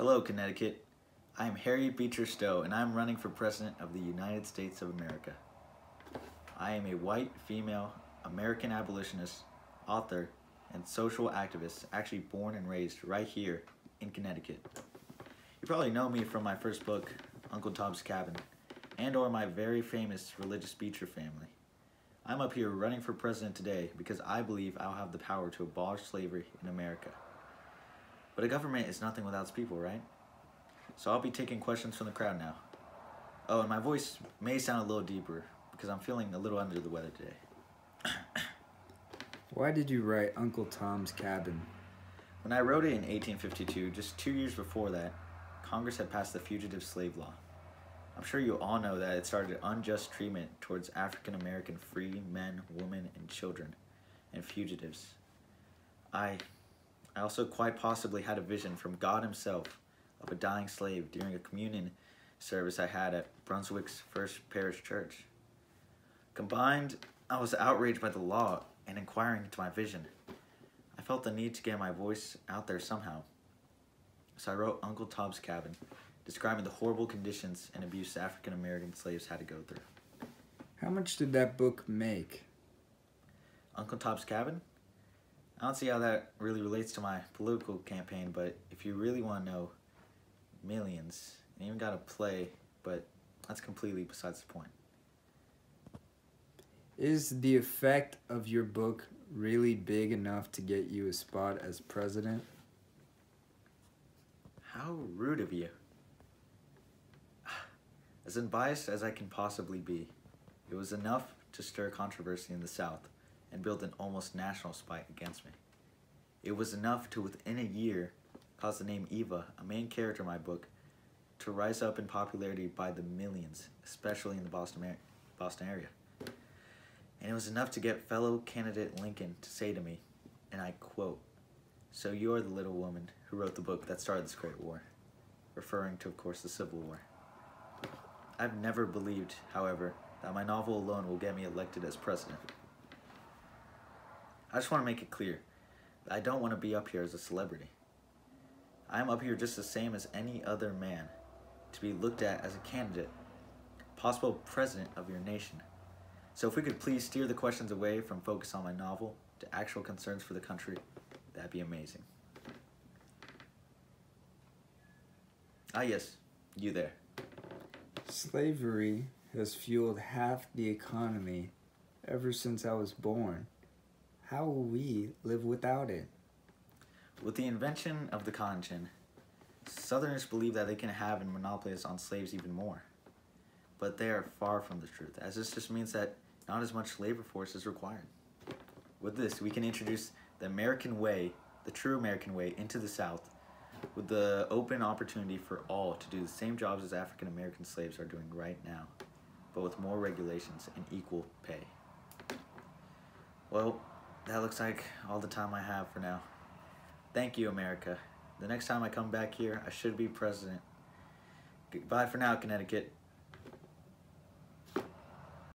Hello, Connecticut. I am Harriet Beecher Stowe, and I'm running for President of the United States of America. I am a white, female, American abolitionist, author, and social activist, actually born and raised right here in Connecticut. You probably know me from my first book, Uncle Tom's Cabin, and or my very famous religious Beecher family. I'm up here running for president today because I believe I'll have the power to abolish slavery in America. But a government is nothing without its people, right? So I'll be taking questions from the crowd now. Oh, and my voice may sound a little deeper because I'm feeling a little under the weather today. Why did you write Uncle Tom's Cabin? When I wrote it in 1852, just two years before that, Congress had passed the Fugitive Slave Law. I'm sure you all know that it started unjust treatment towards African American free men, women, and children, and fugitives. I, I also quite possibly had a vision from God Himself of a dying slave during a communion service I had at Brunswick's First Parish Church. Combined, I was outraged by the law and inquiring into my vision. I felt the need to get my voice out there somehow. So I wrote Uncle Tom's Cabin, describing the horrible conditions and abuse African American slaves had to go through. How much did that book make? Uncle Tom's Cabin? I don't see how that really relates to my political campaign, but if you really want to know, millions. And even got a play, but that's completely besides the point. Is the effect of your book really big enough to get you a spot as president? How rude of you. As unbiased as I can possibly be, it was enough to stir controversy in the South and build an almost national spite against me. It was enough to, within a year, cause the name Eva, a main character in my book, to rise up in popularity by the millions, especially in the Boston, Boston area. And it was enough to get fellow candidate Lincoln to say to me, and I quote, So you're the little woman who wrote the book that started this great war, referring to, of course, the Civil War. I've never believed, however, that my novel alone will get me elected as president. I just want to make it clear I don't want to be up here as a celebrity. I am up here just the same as any other man to be looked at as a candidate, possible president of your nation. So if we could please steer the questions away from focus on my novel to actual concerns for the country, that'd be amazing. Ah yes, you there. Slavery has fueled half the economy ever since I was born. How will we live without it? With the invention of the cotton gin, Southerners believe that they can have and monopolize on slaves even more. But they are far from the truth, as this just means that not as much labor force is required. With this, we can introduce the American way, the true American way, into the South with the open opportunity for all to do the same jobs as African American slaves are doing right now, but with more regulations and equal pay. Well, that looks like all the time I have for now. Thank you, America. The next time I come back here, I should be president. Goodbye for now, Connecticut.